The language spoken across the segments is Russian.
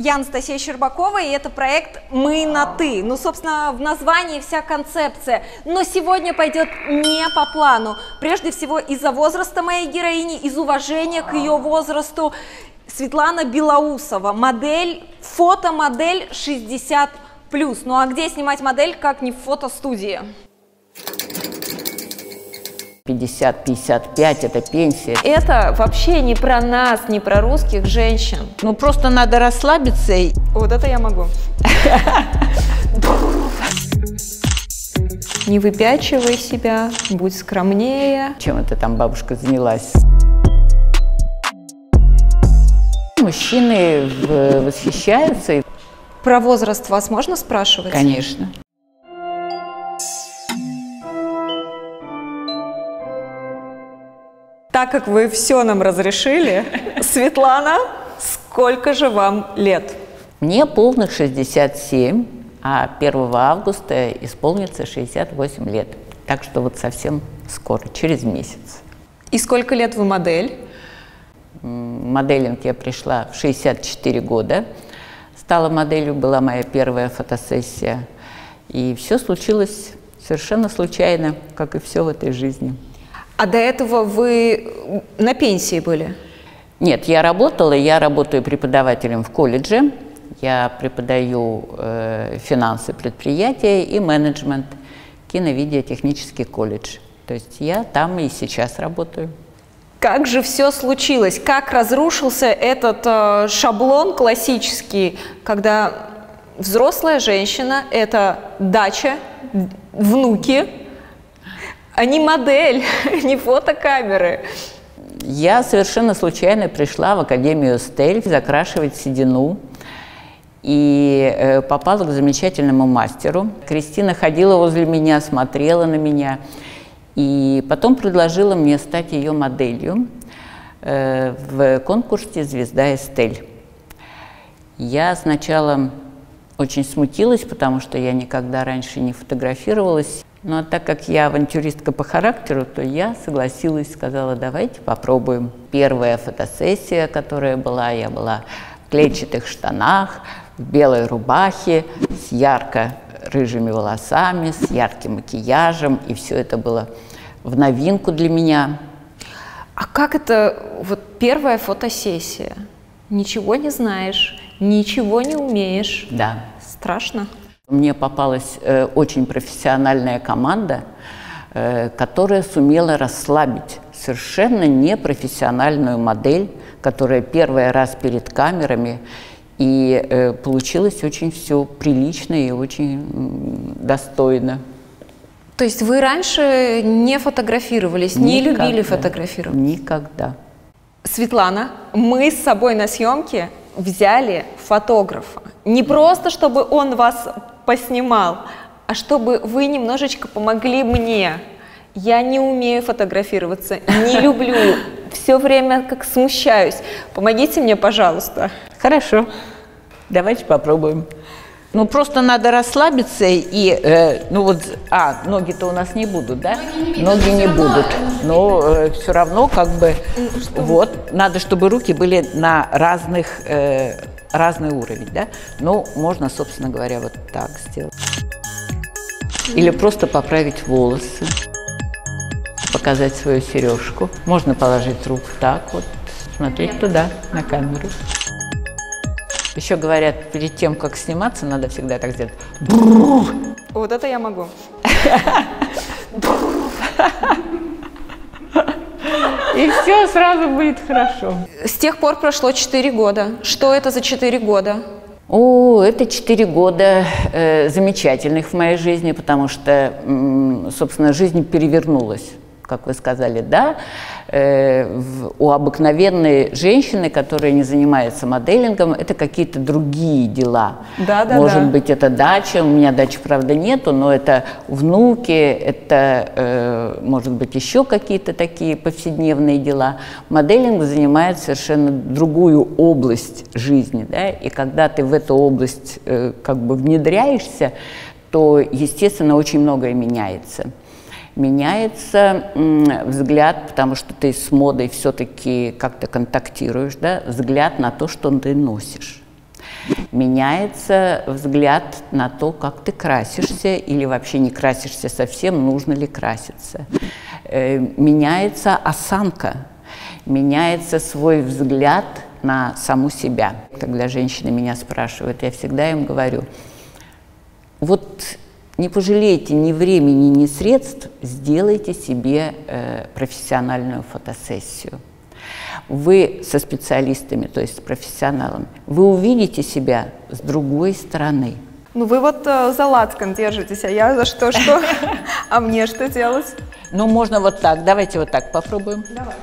Я Анастасия Щербакова, и это проект «Мы на ты». Ну, собственно, в названии вся концепция. Но сегодня пойдет не по плану. Прежде всего, из-за возраста моей героини, из уважения к ее возрасту. Светлана Белоусова, модель, фотомодель 60+. Ну а где снимать модель, как не в фотостудии? 50-55 это пенсия. Это вообще не про нас, не про русских женщин. Ну просто надо расслабиться. И... Вот это я могу. Не выпячивай себя, будь скромнее. Чем это там бабушка занялась? Мужчины восхищаются. Про возраст вас можно спрашивать? Конечно. Так как вы все нам разрешили, Светлана, сколько же вам лет? Мне полных 67, а 1 августа исполнится 68 лет. Так что вот совсем скоро, через месяц. И сколько лет вы модель? Моделинг я пришла в 64 года. Стала моделью, была моя первая фотосессия. И все случилось совершенно случайно, как и все в этой жизни. А до этого вы на пенсии были? Нет, я работала, я работаю преподавателем в колледже. Я преподаю э, финансы предприятия и менеджмент, кино-видеотехнический колледж. То есть я там и сейчас работаю. Как же все случилось? Как разрушился этот э, шаблон классический, когда взрослая женщина – это дача, внуки, а не модель, не фотокамеры. Я совершенно случайно пришла в Академию Стель закрашивать седину и э, попала к замечательному мастеру. Кристина ходила возле меня, смотрела на меня, и потом предложила мне стать ее моделью э, в конкурсе «Звезда Эстель». Я сначала очень смутилась, потому что я никогда раньше не фотографировалась. Ну а так как я авантюристка по характеру, то я согласилась, сказала, давайте попробуем. Первая фотосессия, которая была, я была в клетчатых штанах, в белой рубахе, с ярко-рыжими волосами, с ярким макияжем, и все это было в новинку для меня. А как это, вот первая фотосессия? Ничего не знаешь, ничего не умеешь. Да. Страшно? Мне попалась э, очень профессиональная команда, э, которая сумела расслабить совершенно непрофессиональную модель, которая первый раз перед камерами, и э, получилось очень все прилично и очень достойно. То есть вы раньше не фотографировались, Никогда. не любили фотографировать? Никогда. Светлана, мы с собой на съемке взяли фотографа. Не просто, чтобы он вас поснимал, а чтобы вы немножечко помогли мне. Я не умею фотографироваться, не люблю, все время как смущаюсь. Помогите мне, пожалуйста. Хорошо, давайте попробуем. Ну, просто надо расслабиться и, э, ну вот, а, ноги-то у нас не будут, да? Ноги не, будут, но э, все равно как бы, Что? вот, надо, чтобы руки были на разных э, разный уровень, да? Ну, можно, собственно говоря, вот так сделать. Или просто поправить волосы, показать свою сережку. Можно положить руку так вот, смотреть туда, на камеру. Еще говорят, перед тем, как сниматься, надо всегда так сделать. Вот это я могу. И все сразу будет хорошо. С тех пор прошло 4 года. Что это за 4 года? О, это четыре года э, замечательных в моей жизни, потому что, э, собственно, жизнь перевернулась как вы сказали, да, э, в, у обыкновенной женщины, которая не занимается моделингом, это какие-то другие дела. Да, да, Может да. быть, это дача, у меня дачи, правда, нету, но это внуки, это, э, может быть, еще какие-то такие повседневные дела. Моделинг занимает совершенно другую область жизни, да, и когда ты в эту область э, как бы внедряешься, то, естественно, очень многое меняется меняется взгляд, потому что ты с модой все-таки как-то контактируешь, да, взгляд на то, что ты носишь. Меняется взгляд на то, как ты красишься или вообще не красишься совсем, нужно ли краситься. Э, меняется осанка, меняется свой взгляд на саму себя. Когда женщины меня спрашивают, я всегда им говорю, вот не пожалейте ни времени, ни средств, сделайте себе э, профессиональную фотосессию. Вы со специалистами, то есть с профессионалом, вы увидите себя с другой стороны. Ну вы вот э, за лацкан держитесь, а я за что что? А мне что делать? Ну можно вот так, давайте вот так попробуем. Давай.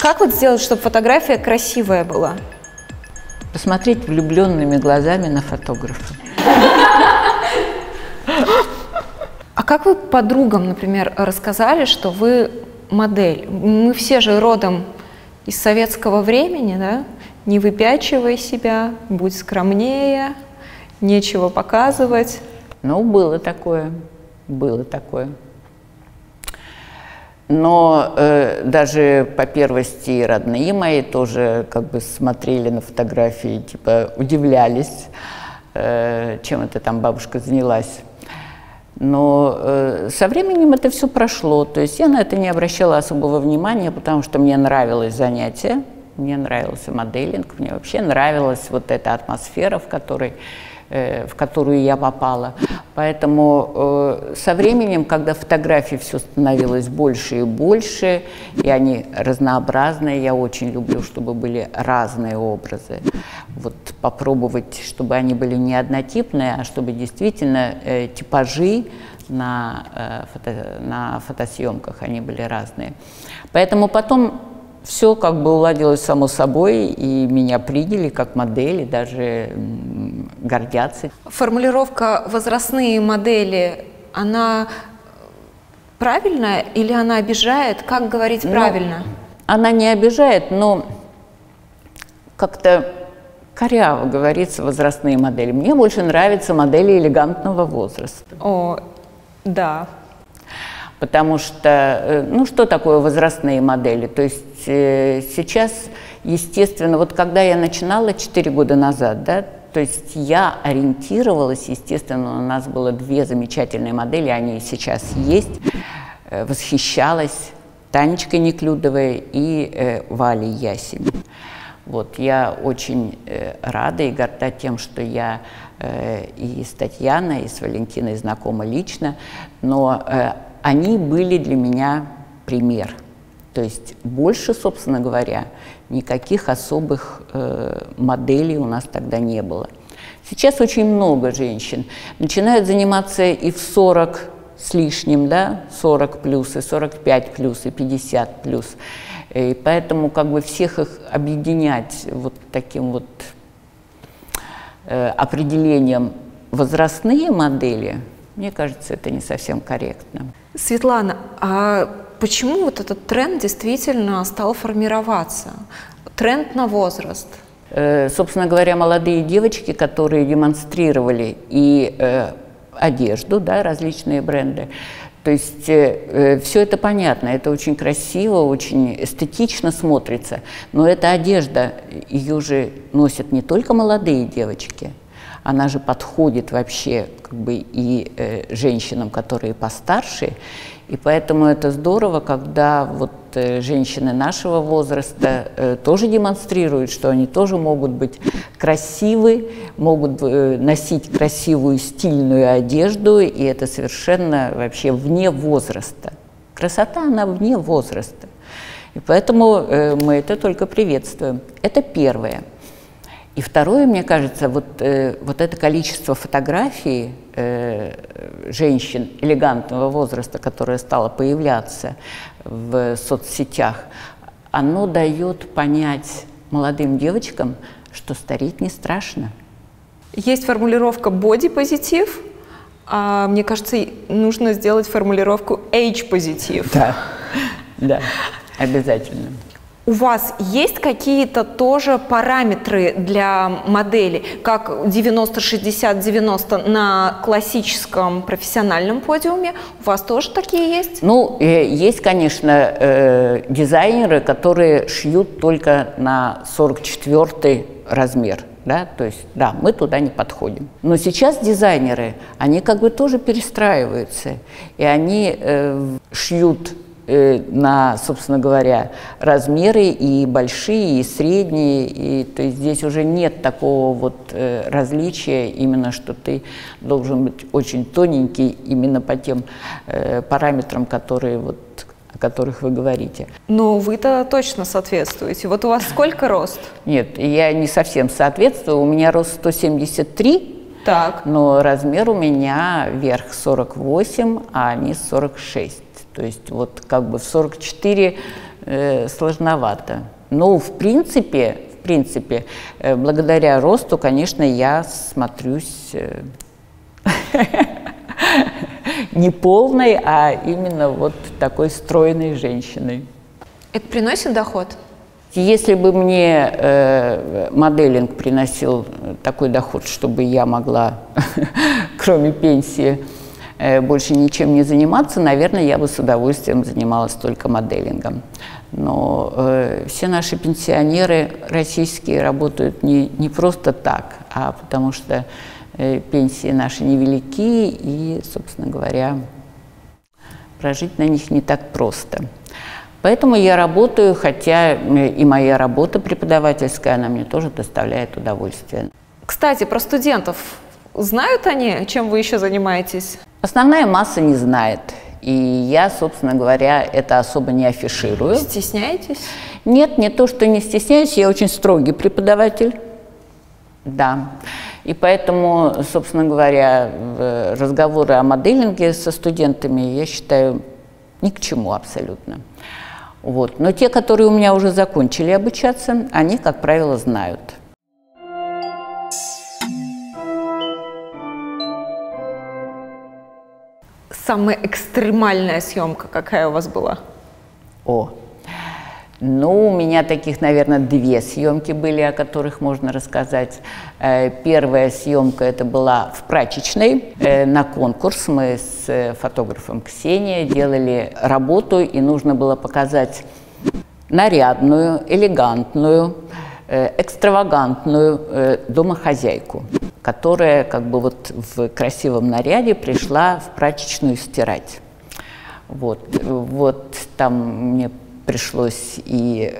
Как вот сделать, чтобы фотография красивая была? Посмотреть влюбленными глазами на фотографа. А как вы подругам, например, рассказали, что вы модель? Мы все же родом из советского времени, да? Не выпячивай себя, будь скромнее, нечего показывать. Ну, было такое, было такое. Но э, даже по первости родные мои тоже как бы смотрели на фотографии, типа удивлялись, э, чем это там бабушка занялась. Но э, со временем это все прошло, то есть я на это не обращала особого внимания, потому что мне нравилось занятие, мне нравился моделинг, мне вообще нравилась вот эта атмосфера, в которой в которую я попала. Поэтому э, со временем, когда фотографий все становилось больше и больше, и они разнообразные, я очень люблю, чтобы были разные образы. Вот попробовать, чтобы они были не однотипные, а чтобы действительно э, типажи на, э, фото, на фотосъемках они были разные. Поэтому потом все как бы уладилось само собой, и меня приняли как модели, даже гордятся. Формулировка «возрастные модели», она правильная или она обижает? Как говорить ну, правильно? Она не обижает, но как-то коряво говорится возрастные модели. Мне больше нравятся модели элегантного возраста. О, да, Потому что, э, ну что такое возрастные модели? То есть э, сейчас, естественно, вот когда я начинала 4 года назад, да, то есть я ориентировалась, естественно, у нас было две замечательные модели, они сейчас есть, э, восхищалась Танечкой Неклюдовой и э, Валей Ясень. Вот, я очень э, рада и горда тем, что я э, и с Татьяной, и с Валентиной знакома лично, но э, они были для меня пример. То есть больше, собственно говоря, никаких особых э, моделей у нас тогда не было. Сейчас очень много женщин начинают заниматься и в 40 с лишним, да, 40 плюс, и 45 плюс, и 50 плюс. И поэтому как бы всех их объединять вот таким вот э, определением возрастные модели, мне кажется, это не совсем корректно. Светлана, а почему вот этот тренд действительно стал формироваться? Тренд на возраст? Э, собственно говоря, молодые девочки, которые демонстрировали и э, одежду, да, различные бренды, то есть э, э все это понятно, это очень красиво, очень эстетично смотрится, но эта одежда, ее же носят не только молодые девочки, она же подходит вообще как бы и э, женщинам, которые постарше, и поэтому это здорово, когда вот э, женщины нашего возраста э, тоже демонстрируют, что они тоже могут быть красивы, могут э, носить красивую стильную одежду, и это совершенно вообще вне возраста. Красота, она вне возраста. И поэтому мы это только приветствуем. Это первое. И второе, мне кажется, вот, э, вот это количество фотографий э, женщин элегантного возраста, которое стало появляться в соцсетях, оно дает понять молодым девочкам, что стареть не страшно. Есть формулировка «боди-позитив», а мне кажется, нужно сделать формулировку «age-позитив». Да, да, обязательно. У вас есть какие-то тоже параметры для модели, как 90-60-90 на классическом профессиональном подиуме? У вас тоже такие есть? Ну, э, есть, конечно, э, дизайнеры, которые шьют только на 44 размер. Да, то есть, да, мы туда не подходим. Но сейчас дизайнеры, они как бы тоже перестраиваются, и они э, шьют на, собственно говоря, размеры и большие, и средние. И, то есть здесь уже нет такого вот э, различия, именно что ты должен быть очень тоненький именно по тем э, параметрам, которые вот о которых вы говорите. Ну, вы-то точно соответствуете. Вот у вас сколько рост? Нет, я не совсем соответствую. У меня рост 173, так. но размер у меня верх 48, а низ 46. То есть вот как бы в 44 э, сложновато. Но в принципе, в принципе, э, благодаря росту, конечно, я смотрюсь э, не полной, а именно вот такой стройной женщиной. Это приносит доход? Если бы мне э, моделинг приносил такой доход, чтобы я могла, кроме пенсии, больше ничем не заниматься, наверное, я бы с удовольствием занималась только моделингом. Но э, все наши пенсионеры российские работают не, не просто так, а потому что э, пенсии наши невелики, и, собственно говоря, прожить на них не так просто. Поэтому я работаю, хотя э, и моя работа преподавательская, она мне тоже доставляет удовольствие. Кстати, про студентов. Знают они, чем вы еще занимаетесь? Основная масса не знает. И я, собственно говоря, это особо не афиширую. Стесняетесь? Нет, не то, что не стесняюсь, я очень строгий преподаватель. Да. И поэтому, собственно говоря, разговоры о моделинге со студентами, я считаю, ни к чему абсолютно. Вот. Но те, которые у меня уже закончили обучаться, они, как правило, знают – самая экстремальная съемка, какая у вас была? О, ну, у меня таких, наверное, две съемки были, о которых можно рассказать. Э, первая съемка это была в прачечной э, на конкурс. Мы с э, фотографом Ксенией делали работу, и нужно было показать нарядную, элегантную, экстравагантную домохозяйку которая как бы вот в красивом наряде пришла в прачечную стирать. Вот, вот там мне пришлось и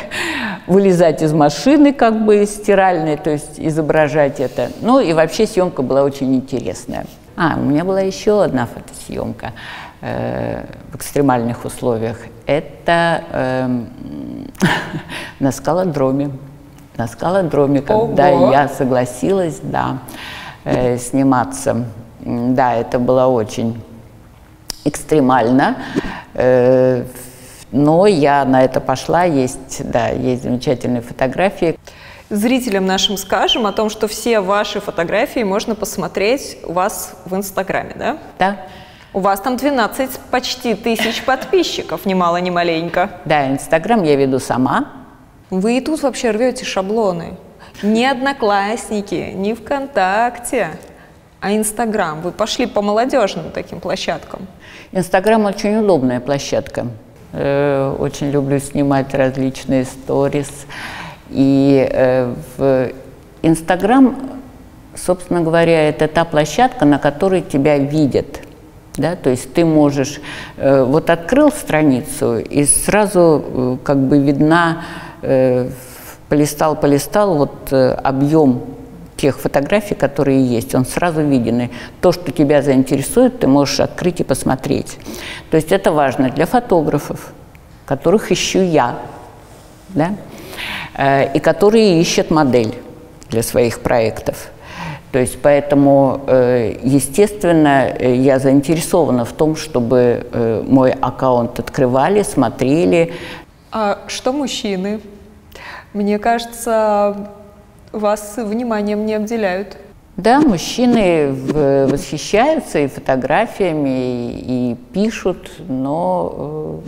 вылезать из машины как бы стиральной, то есть изображать это. Ну и вообще съемка была очень интересная. А, у меня была еще одна фотосъемка э, в экстремальных условиях. Это э, на скалодроме на скалодроме, когда Ого. я согласилась, да, э, сниматься. Да, это было очень экстремально, э, но я на это пошла. Есть, да, есть замечательные фотографии. Зрителям нашим скажем о том, что все ваши фотографии можно посмотреть у вас в Инстаграме, да? Да. У вас там 12 почти тысяч подписчиков, немало не маленько. Да, Инстаграм я веду сама. Вы и тут вообще рвете шаблоны. Не Одноклассники, не ВКонтакте, а Инстаграм. Вы пошли по молодежным таким площадкам. Инстаграм очень удобная площадка. Э, очень люблю снимать различные сторис. И э, в Инстаграм, собственно говоря, это та площадка, на которой тебя видят. Да, то есть ты можешь, э, вот открыл страницу, и сразу как бы видна э, полистал, полистал, вот э, объем тех фотографий, которые есть, он сразу виден. И то, что тебя заинтересует, ты можешь открыть и посмотреть. То есть это важно для фотографов, которых ищу я, да? э, и которые ищут модель для своих проектов. То есть поэтому, естественно, я заинтересована в том, чтобы мой аккаунт открывали, смотрели. А что мужчины? Мне кажется, вас вниманием не обделяют. Да, мужчины восхищаются и фотографиями, и, пишут, но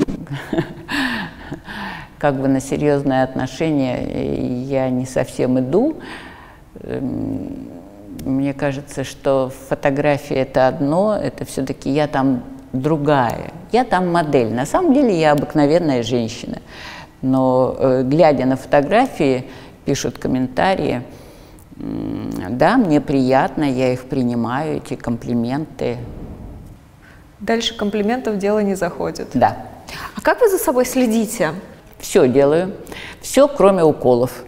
э, как бы на серьезные отношения я не совсем иду. Эм, мне кажется, что фотография это одно, это все-таки я там другая. Я там модель. На самом деле я обыкновенная женщина. Но э, глядя на фотографии, пишут комментарии, да, мне приятно, я их принимаю, эти комплименты. Дальше комплиментов дело не заходит. Да. А как вы за собой следите? Все делаю. Все, кроме уколов.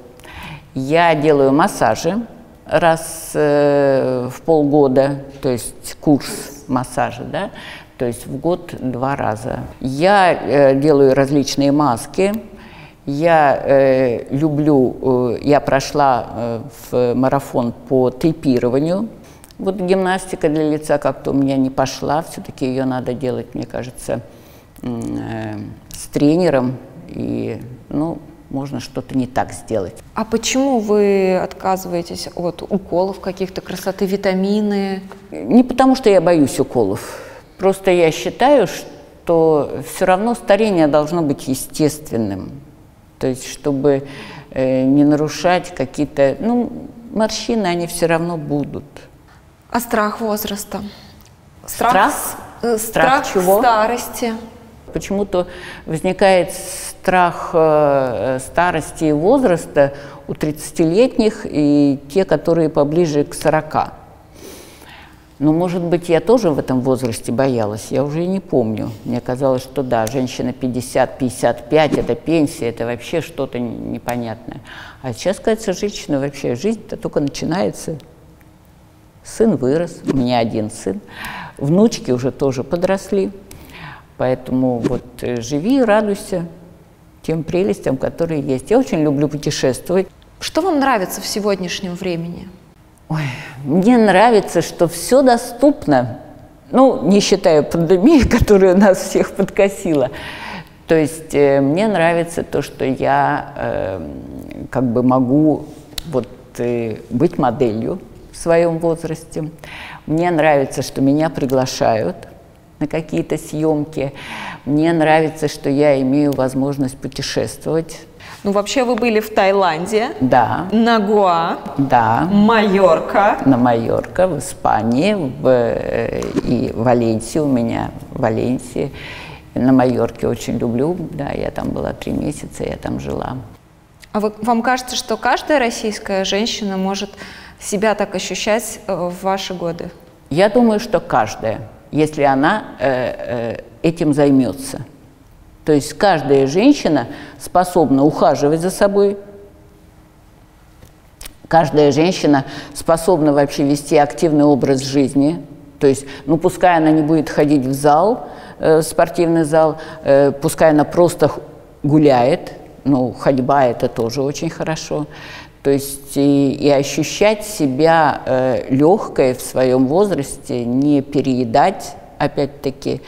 Я делаю массажи раз э, в полгода, то есть курс массажа, да, то есть в год два раза. Я э, делаю различные маски. Я э, люблю, э, я прошла э, в марафон по тейпированию. Вот гимнастика для лица как-то у меня не пошла, все-таки ее надо делать, мне кажется, э, с тренером. И, ну, можно что-то не так сделать. А почему вы отказываетесь от уколов каких-то красоты, витамины? Не потому, что я боюсь уколов. Просто я считаю, что все равно старение должно быть естественным. То есть, чтобы э, не нарушать какие-то... Ну, морщины, они все равно будут. А страх возраста? Страх? Страх, э, страх, страх чего? старости. Почему-то возникает страх э, старости и возраста у 30-летних и те, которые поближе к 40. Ну, может быть, я тоже в этом возрасте боялась, я уже и не помню. Мне казалось, что да, женщина 50-55, это пенсия, это вообще что-то непонятное. А сейчас, кажется, женщина вообще, жизнь-то только начинается. Сын вырос, у меня один сын, внучки уже тоже подросли. Поэтому вот э, живи и радуйся тем прелестям, которые есть. Я очень люблю путешествовать. Что вам нравится в сегодняшнем времени? Ой, мне нравится, что все доступно, ну, не считая пандемии, которая нас всех подкосила. То есть э, мне нравится то, что я э, как бы могу вот э, быть моделью в своем возрасте. Мне нравится, что меня приглашают на какие-то съемки. Мне нравится, что я имею возможность путешествовать. Ну, вообще вы были в Таиланде. Да. На Гуа. Да. Майорка. На Майорка, в Испании, в, э, и в Валенсии у меня, в Валенсии. На Майорке очень люблю, да, я там была три месяца, я там жила. А вы, вам кажется, что каждая российская женщина может себя так ощущать э, в ваши годы? Я думаю, что каждая если она э, э, этим займется. То есть каждая женщина способна ухаживать за собой, каждая женщина способна вообще вести активный образ жизни. То есть, ну, пускай она не будет ходить в зал, э, спортивный зал, э, пускай она просто гуляет, ну, ходьба это тоже очень хорошо. То есть и, и ощущать себя э, легкой в своем возрасте, не переедать, опять-таки,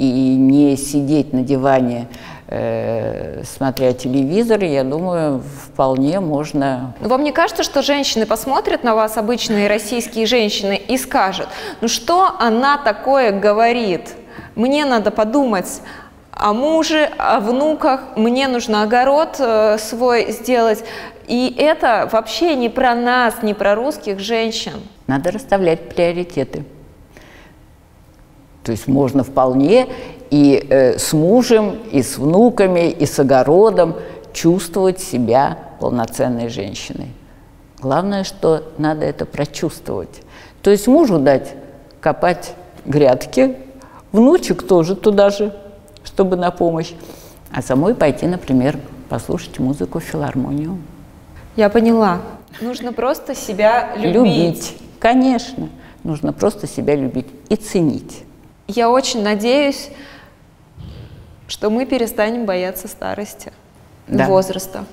и не сидеть на диване, э, смотря телевизор, я думаю, вполне можно... Но вам не кажется, что женщины посмотрят на вас, обычные российские женщины, и скажут, ну что она такое говорит? Мне надо подумать, о муже, о внуках, мне нужно огород э, свой сделать. И это вообще не про нас, не про русских женщин. Надо расставлять приоритеты. То есть можно вполне и э, с мужем, и с внуками, и с огородом чувствовать себя полноценной женщиной. Главное, что надо это прочувствовать. То есть мужу дать копать грядки, внучек тоже туда же чтобы на помощь, а самой пойти, например, послушать музыку в филармонию. Я поняла. Нужно просто себя любить. Любить, конечно. Нужно просто себя любить и ценить. Я очень надеюсь, что мы перестанем бояться старости, да. возраста.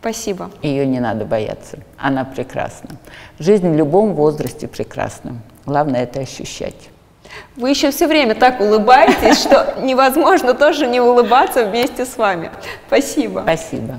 Спасибо. Ее не надо бояться. Она прекрасна. Жизнь в любом возрасте прекрасна. Главное это ощущать. Вы еще все время так улыбаетесь, что невозможно тоже не улыбаться вместе с вами. Спасибо. Спасибо.